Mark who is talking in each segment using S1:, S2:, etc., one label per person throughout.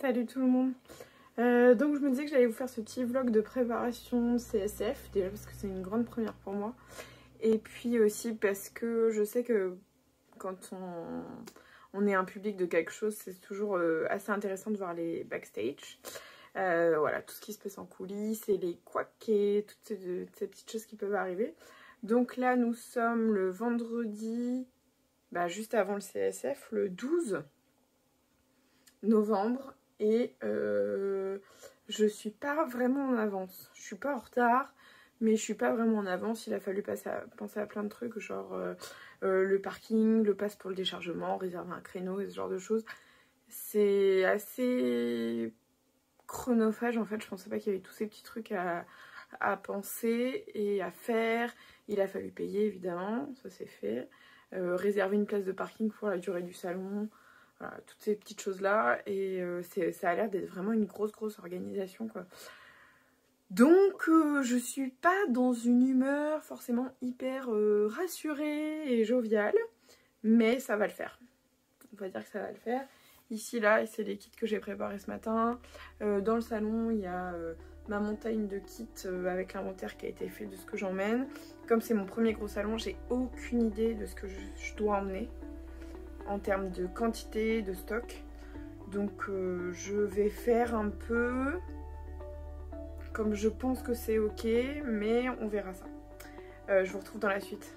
S1: Salut tout le monde euh, Donc je me disais que j'allais vous faire ce petit vlog de préparation CSF, déjà parce que c'est une grande première pour moi. Et puis aussi parce que je sais que quand on, on est un public de quelque chose, c'est toujours euh, assez intéressant de voir les backstage. Euh, voilà, tout ce qui se passe en coulisses et les et toutes ces, ces, petites choses qui peuvent arriver. Donc là, nous sommes le vendredi, bah, juste avant le CSF, le 12 novembre. Et euh, je suis pas vraiment en avance. Je suis pas en retard, mais je suis pas vraiment en avance. Il a fallu penser à plein de trucs, genre euh, euh, le parking, le pass pour le déchargement, réserver un créneau et ce genre de choses. C'est assez chronophage en fait. Je pensais pas qu'il y avait tous ces petits trucs à, à, penser et à faire. Il a fallu payer évidemment, ça c'est fait. Euh, réserver une place de parking pour la durée du salon. Voilà, toutes ces petites choses là et euh, ça a l'air d'être vraiment une grosse grosse organisation quoi. Donc euh, je suis pas dans une humeur forcément hyper euh, rassurée et joviale, mais ça va le faire. On va dire que ça va le faire. Ici là, c'est les kits que j'ai préparés ce matin. Euh, dans le salon, il y a euh, ma montagne de kits euh, avec l'inventaire qui a été fait de ce que j'emmène. Comme c'est mon premier gros salon, j'ai aucune idée de ce que je dois emmener en termes de quantité, de stock. Donc euh, je vais faire un peu comme je pense que c'est ok, mais on verra ça. Euh, je vous retrouve dans la suite.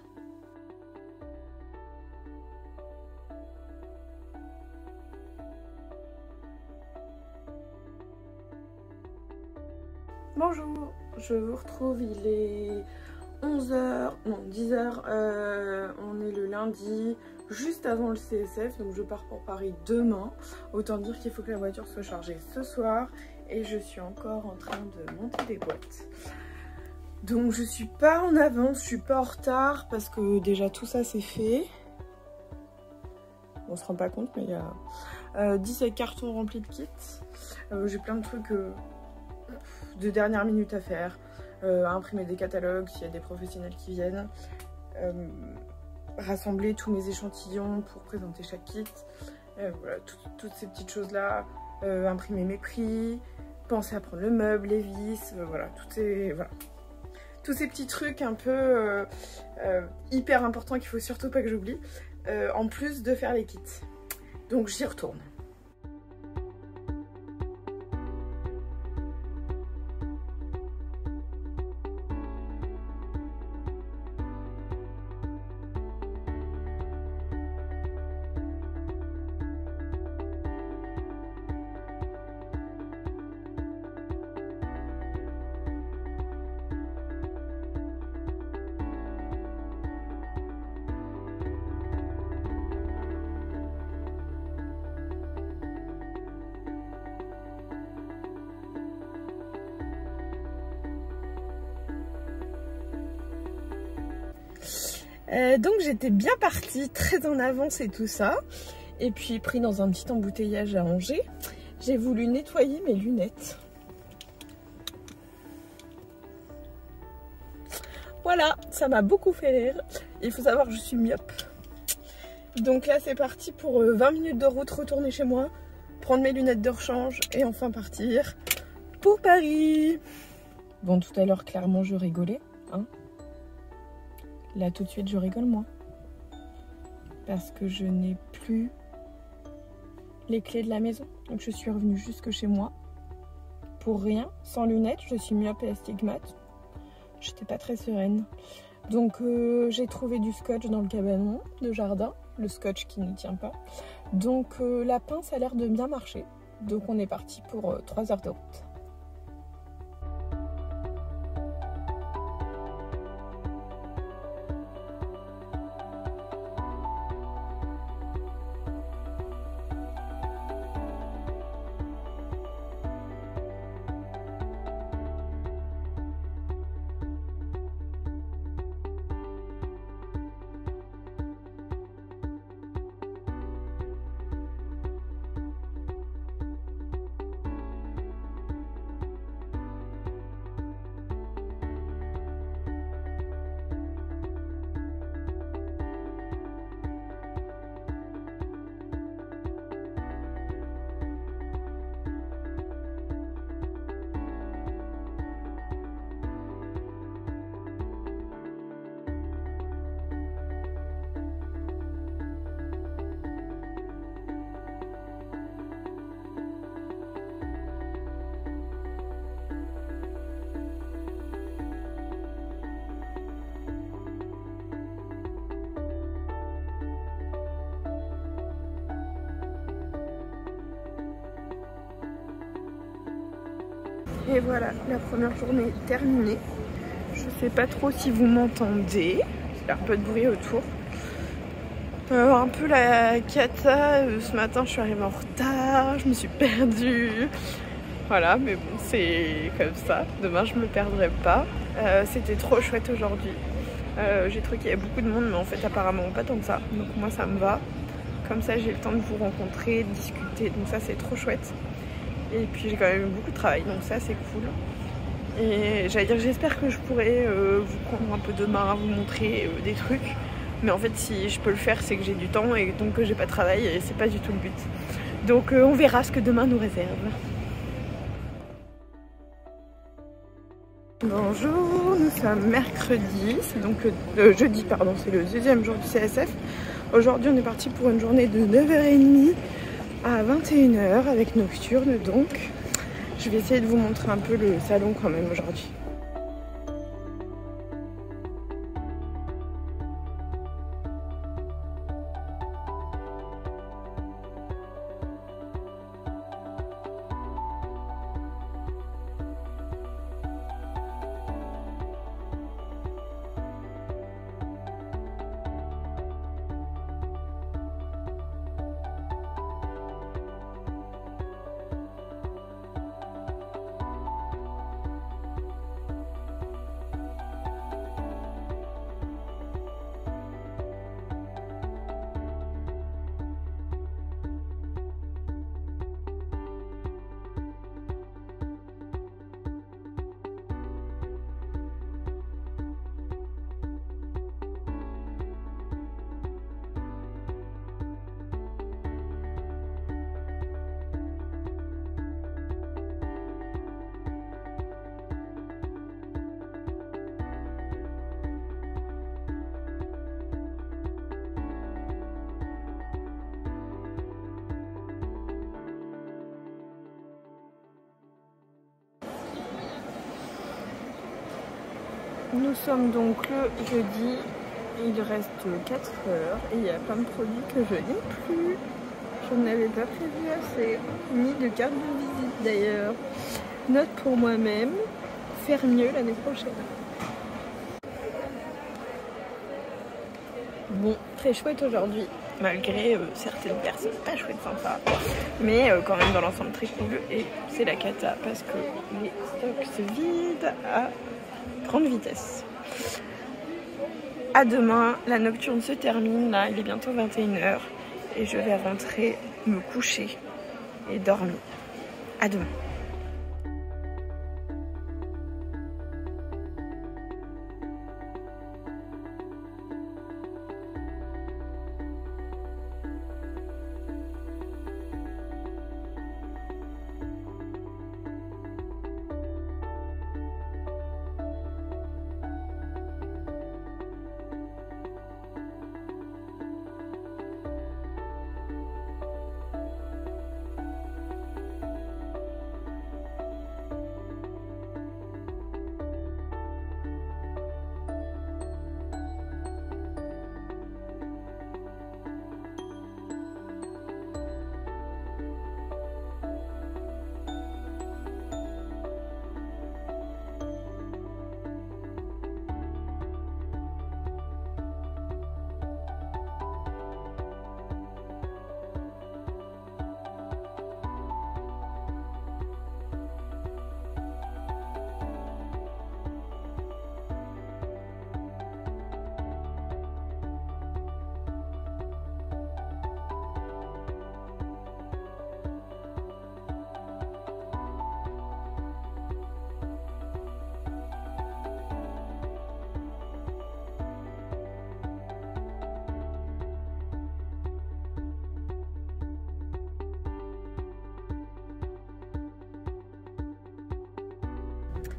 S1: Bonjour, je vous retrouve, il est 11h, non 10h, euh, on est le lundi, juste avant le CSF, donc je pars pour Paris demain. Autant dire qu'il faut que la voiture soit chargée ce soir et je suis encore en train de monter des boîtes. Donc je suis pas en avance, je suis pas en retard parce que déjà tout ça c'est fait. On se rend pas compte mais il y a euh, 17 cartons remplis de kits. Euh, J'ai plein de trucs euh, de dernière minute à faire. Euh, imprimer des catalogues s'il y a des professionnels qui viennent. Rassembler tous mes échantillons pour présenter chaque kit. Euh, voilà, tout, toutes ces petites choses-là. Euh, imprimer mes prix. Penser à prendre le meuble, les vis. Euh, voilà, toutes ces, voilà. tous ces petits trucs un peu hyper importants qu'il faut surtout pas que j'oublie. en plus de faire les kits. Donc j'y retourne. Euh, donc j'étais bien partie, très en avance et tout ça. Et puis pris dans un petit embouteillage à Angers, j'ai voulu nettoyer mes lunettes. Voilà, ça m'a beaucoup fait rire. Il faut savoir que je suis myope. Donc là c'est parti pour 20 minutes de route, retourner chez moi, prendre mes lunettes de rechange et enfin partir pour Paris. Bon tout à l'heure clairement je rigolais. Hein Là tout de suite je rigole moins. Parce que je n'ai plus les clés de la maison. Donc je suis revenue jusque chez moi. Pour rien, sans lunettes, je suis myope et astigmate. J'étais pas très sereine. Donc euh, j'ai trouvé du scotch dans le cabanon de jardin. Le scotch qui ne tient pas. Donc euh, la pince a l'air de bien marcher. Donc on est parti pour euh, 3 heures de route. Et voilà, la première journée terminée. Je sais pas trop si vous m'entendez. Il y a un peu de bruit autour. Euh, un peu la cata. Euh, ce matin, je suis arrivée en retard. Je me suis perdue. Voilà, mais bon, c'est comme ça. Demain, je me perdrai pas. Euh, c'était trop chouette aujourd'hui. j'ai trouvé qu'il y avait beaucoup de monde, mais en fait, apparemment, pas tant que ça. Donc, moi, ça me va. Comme ça, j'ai le temps de vous rencontrer, de discuter. Donc, ça, c'est trop chouette. Et puis, j'ai quand même eu beaucoup de travail. Donc, ça, c'est cool. Et j'allais dire, j'espère que je pourrai vous prendre un peu demain, vous montrer des trucs. Mais en fait, si je peux le faire, c'est que j'ai du temps et donc que j'ai pas de travail et c'est pas du tout le but. Donc euh, on verra ce que demain nous réserve. Bonjour, nous sommes mercredi, c'est donc jeudi, pardon, c'est le deuxième jour du CSF. Aujourd'hui, on est parti pour une journée de 9h30 à 21h avec Nocturne donc. Je vais essayer de vous montrer un peu le salon quand même aujourd'hui. Nous sommes donc le jeudi, il reste 4 heures et il y a plein de produits que je n'ai plus. Je n'avais pas prévu assez, ni de carte de visite d'ailleurs. Note pour moi-même, faire mieux l'année prochaine. Bon, très chouette aujourd'hui, malgré euh, certaines personnes pas chouettes sympas, mais euh, quand même dans l'ensemble très cool et c'est la cata parce que les stocks se vident à grande vitesse. À demain, la nocturne se termine, là il est bientôt 21h et je vais rentrer me coucher et dormir. À demain.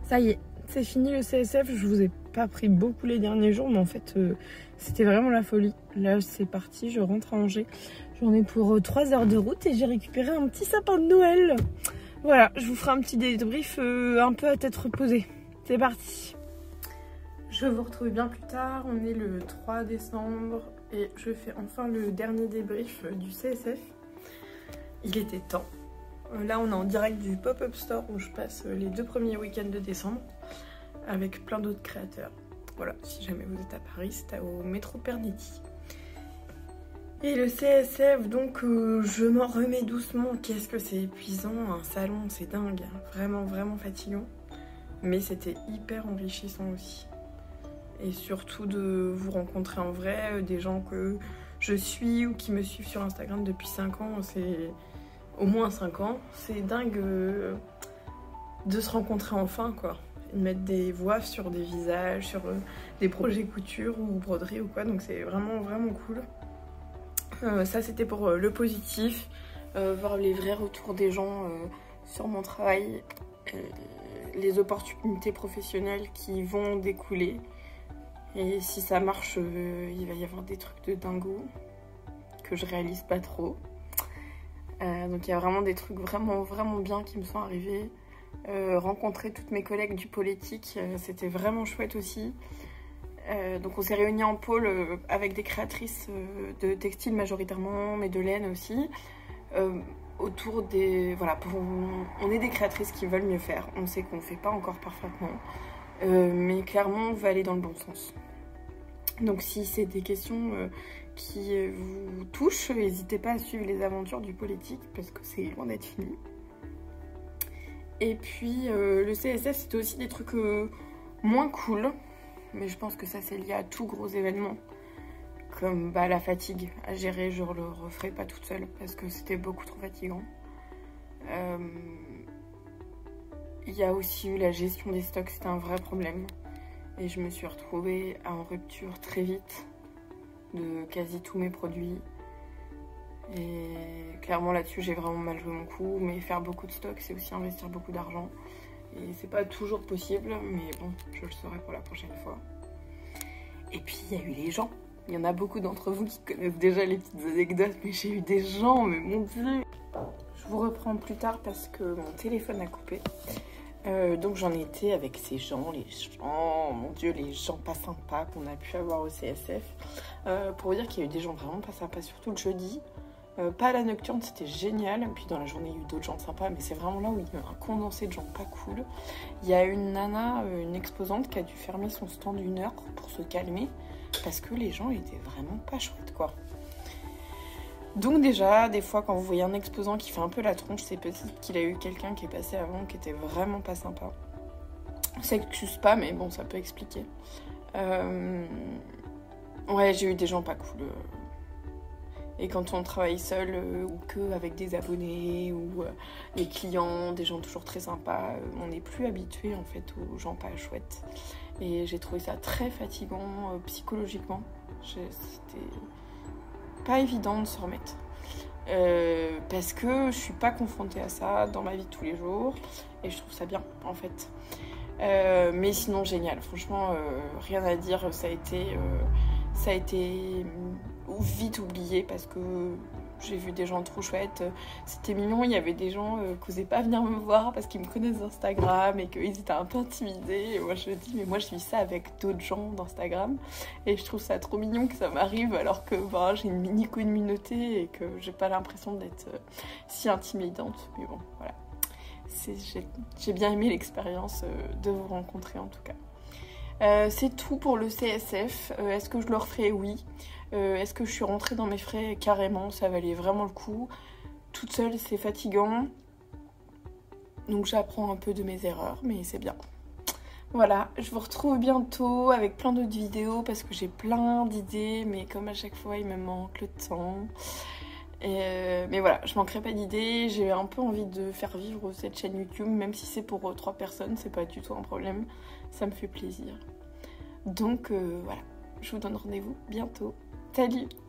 S1: Ça y est, c'est fini le CSF. Je vous ai pas pris beaucoup les derniers jours, mais en fait, euh, c'était vraiment la folie. Là, c'est parti, je rentre à Angers. J'en ai pour 3 euh, heures de route et j'ai récupéré un petit sapin de Noël. Voilà, je vous ferai un petit débrief euh, un peu à tête reposée. C'est parti. Je vous retrouve bien plus tard. On est le 3 décembre et je fais enfin le dernier débrief du CSF. Il était temps. Euh, là, on est en direct du pop-up store où je passe les deux premiers week-ends de décembre avec plein d'autres créateurs. Voilà, si jamais vous êtes à Paris, c'est au métro Pernetti. Et le CSF, donc euh, je m'en remets doucement. Qu'est-ce que c'est épuisant, un salon, c'est dingue. Vraiment, vraiment fatigant. Mais c'était hyper enrichissant aussi. Et surtout de vous rencontrer en vrai, euh, des gens que je suis ou qui me suivent sur Instagram depuis 5 ans. C'est au moins 5 ans. C'est dingue euh, de se rencontrer enfin, quoi mettre des voix sur des visages, sur euh, des projets couture ou broderie ou quoi. Donc c'est vraiment vraiment cool. Euh, ça c'était pour le positif, voir les vrais retours des gens sur mon travail, les opportunités professionnelles qui vont découler. Et si ça marche, il va y avoir des trucs de dingo que je réalise pas trop. Donc il y a vraiment des trucs vraiment vraiment bien qui me sont arrivés. Euh, rencontrer toutes mes collègues du politique, euh, c'était vraiment chouette aussi. Euh, donc on s'est réunis en pôle avec des créatrices de textiles majoritairement, mais de laine aussi. autour des... Voilà, on est des créatrices qui veulent mieux faire. On sait qu'on ne fait pas encore parfaitement. mais clairement, on veut aller dans le bon sens. Donc si c'est des questions qui vous touchent, n'hésitez pas à suivre les aventures du politique parce que c'est loin d'être fini. Et puis euh, le CSF c'était aussi des trucs euh, moins cool. Mais je pense que ça c'est lié à tout gros événement. Comme bah, la fatigue à gérer, je le referai pas toute seule parce que c'était beaucoup trop fatigant. Euh, il y a aussi eu la gestion des stocks, c'était un vrai problème. Et je me suis retrouvée en rupture très vite de quasi tous mes produits. Et clairement là-dessus j'ai vraiment mal joué mon coup, mais faire beaucoup de stock c'est aussi investir beaucoup d'argent. Et c'est pas toujours possible, mais bon, je le saurai pour la prochaine fois. Et puis il y a eu les gens. Il y en a beaucoup d'entre vous qui connaissent déjà les petites anecdotes, mais j'ai eu des gens, mais mon dieu Je vous reprends plus tard parce que mon téléphone a coupé. Euh, donc j'en étais avec ces gens, les gens, mon dieu, les gens pas sympas qu'on a pu avoir au CSF. Euh, pour vous dire qu'il y a eu des gens vraiment pas sympas, surtout le jeudi. Euh, pas à la nocturne, c'était génial. Puis dans la journée, il y a eu d'autres gens sympas, mais c'est vraiment là où il y a eu un condensé de gens pas cool. Il y a une nana, une exposante, qui a dû fermer son stand une heure pour se calmer parce que les gens étaient vraiment pas chouettes, quoi. Donc déjà, des fois, quand vous voyez un exposant qui fait un peu la tronche, c'est peut-être qu'il a eu quelqu'un qui est passé avant qui était vraiment pas sympa. Ça excuse pas, mais bon, ça peut expliquer. Euh, ouais, j'ai eu des gens pas cool et quand on travaille seul euh, ou que avec des abonnés ou euh, les clients, des gens toujours très sympas, euh, on n'est plus habitué en fait aux gens pas chouettes. Et j'ai trouvé ça très fatigant psychologiquement. C'était pas évident de se remettre. parce que je suis pas confrontée à ça dans ma vie de tous les jours et je trouve ça bien en fait. mais sinon génial, franchement rien à dire, ça a été, ça a été vite oublié parce que j'ai vu des gens trop chouettes. C'était mignon, il y avait des gens euh, qui n'osaient pas venir me voir parce qu'ils me connaissent d'Instagram et qu'ils étaient un peu intimidés. Et moi je me dis, mais moi je vis ça avec d'autres gens d'Instagram et je trouve ça trop mignon que ça m'arrive alors que ben, j'ai une mini communauté et que j'ai pas l'impression d'être euh, si intimidante. Mais bon, voilà. J'ai bien aimé l'expérience euh, de vous rencontrer en tout cas. c'est tout pour le CSF. Est-ce que je le referai? Oui. Euh, est-ce que je suis rentrée dans mes frais Carrément, ça valait vraiment le coup. Toute seule, c'est fatigant. Donc j'apprends un peu de mes erreurs, mais c'est bien. Voilà, je vous retrouve bientôt avec plein d'autres vidéos parce que j'ai plein d'idées, mais comme à chaque fois, il me manque le temps. Euh, mais voilà, je manquerai pas d'idées. J'ai un peu envie de faire vivre cette chaîne YouTube, même si c'est pour euh, trois personnes, c'est pas du tout un problème. Ça me fait plaisir. Donc voilà, je vous donne rendez-vous bientôt. Salut